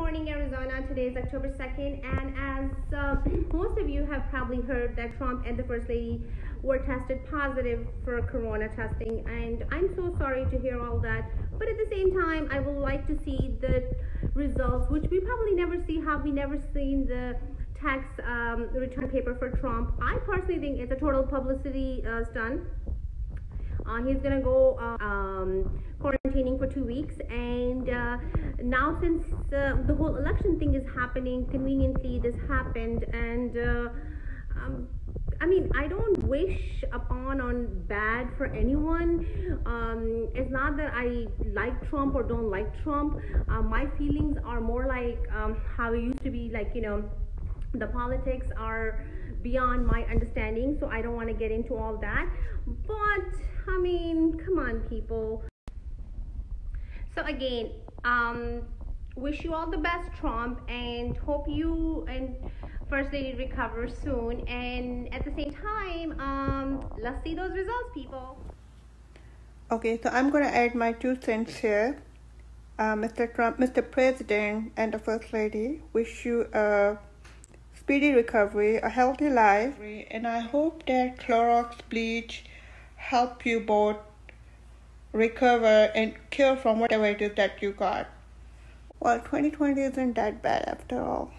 morning, Arizona. Today is October 2nd, and as uh, most of you have probably heard, that Trump and the First Lady were tested positive for corona testing, and I'm so sorry to hear all that. But at the same time, I would like to see the results, which we probably never see. Have we never seen the tax um, return paper for Trump? I personally think it's a total publicity uh, stunt. Uh, he's gonna go uh, um, quarantining for two weeks, and uh, now since the whole election thing is happening, conveniently this happened, and um, I mean, I don't wish upon on bad for anyone. Um, it's not that I like Trump or don't like Trump. Uh, my feelings are more like um, how it used to be, like you know, the politics are beyond my understanding, so I don't want to get into all that. But I mean, come on, people. So again, um, wish you all the best, Trump, and hope you and First Lady recover soon. And at the same time, um, let's see those results, people. Okay, so I'm going to add my two cents here. Uh, Mr. Trump, Mr. President, and the First Lady wish you a speedy recovery, a healthy life, and I hope that Clorox bleach help you both recover and cure from whatever it is that you got. Well, 2020 isn't that bad after all.